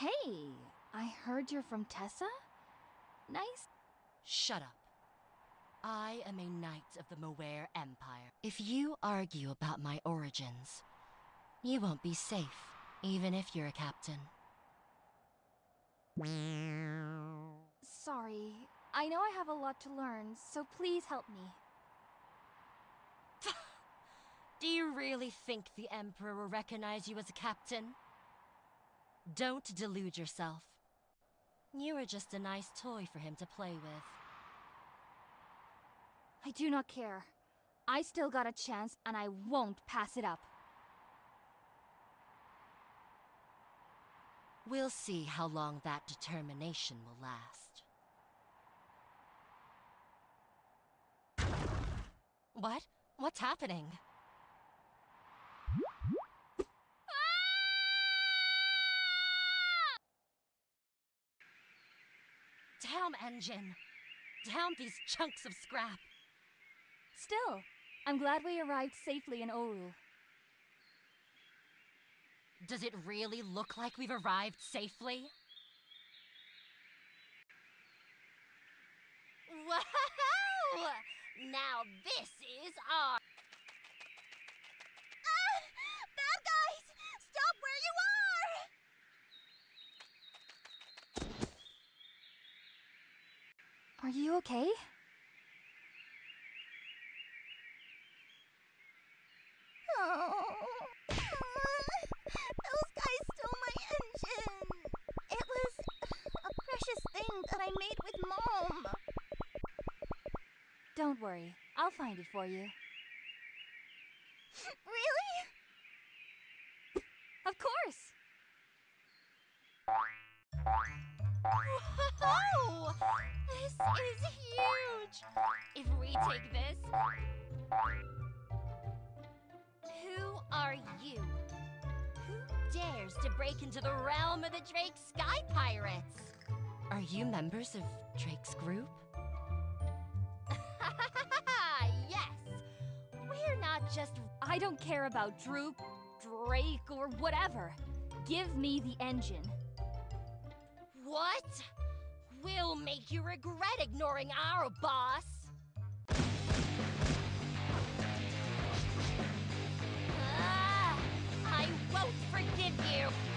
Hey, I heard you're from Tessa? Nice. Shut up. I am a knight of the Moer Empire. If you argue about my origins, you won't be safe, even if you're a captain. Sorry. I know I have a lot to learn, so please help me. Do you really think the Emperor will recognize you as a captain? Don't delude yourself. You are just a nice toy for him to play with. I do not care. I still got a chance, and I won't pass it up. We'll see how long that determination will last. What? What's happening? Engine! Down these chunks of scrap! Still, I'm glad we arrived safely in Oru. Does it really look like we've arrived safely? Wow! Now this is our... Ah! Bad guys! Stop where you are! Are you okay? Oh. Those guys stole my engine! It was a precious thing that I made with Mom. Don't worry. I'll find it for you. Break into the realm of the Drake Sky Pirates? Are you members of Drake's group? yes! We're not just... I don't care about Droop, Drake, or whatever. Give me the engine. What? We'll make you regret ignoring our boss! Ah, I won't forgive you!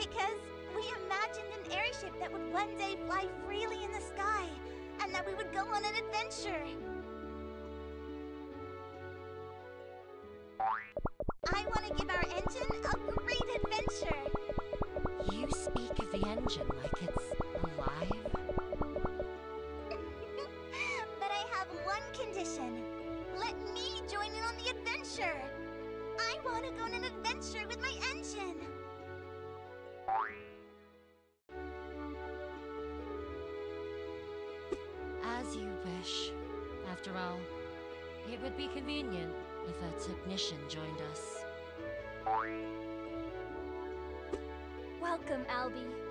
Because we imagined an airship that would one day fly freely in the sky, and that we would go on an adventure. I want to give our engine a great adventure. You speak of the engine like it's alive. but I have one condition. Let me join in on the adventure. I want to go on an adventure with my engine. As you wish. After all, it would be convenient if a technician joined us. Welcome, Albie.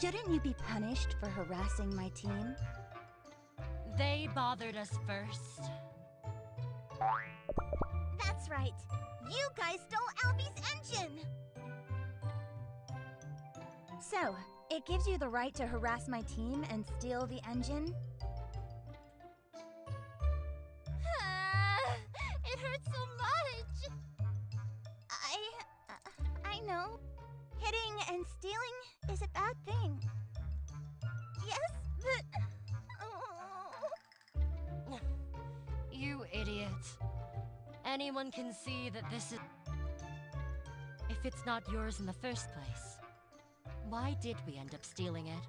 Shouldn't you be punished for harassing my team? They bothered us first. That's right. You guys stole Albie's engine! So, it gives you the right to harass my team and steal the engine? See that this is... If it's not yours in the first place, why did we end up stealing it?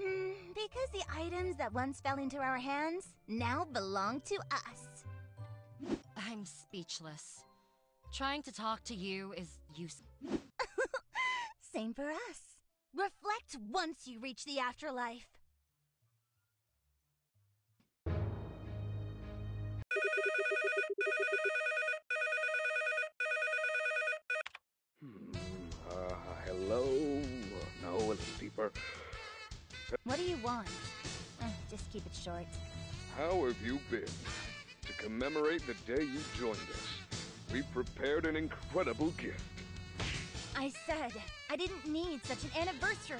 Hmm, because the items that once fell into our hands now belong to us. I'm speechless. Trying to talk to you is useless. Same for us. Reflect once you reach the afterlife. Hello? No, a little deeper. What do you want? Uh, just keep it short. How have you been? To commemorate the day you joined us, we prepared an incredible gift. I said I didn't need such an anniversary.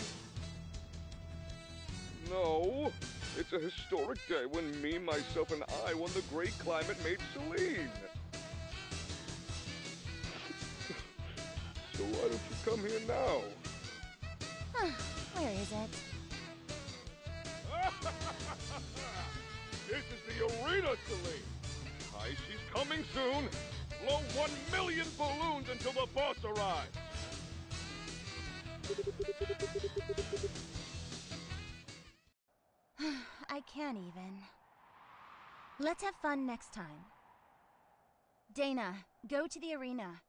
No, it's a historic day when me, myself, and I won the Great Climate Made Celine. Why don't you come here now? Where is it? this is the arena, Celine. Hi, she's coming soon. Blow one million balloons until the boss arrives. I can't even. Let's have fun next time. Dana, go to the arena.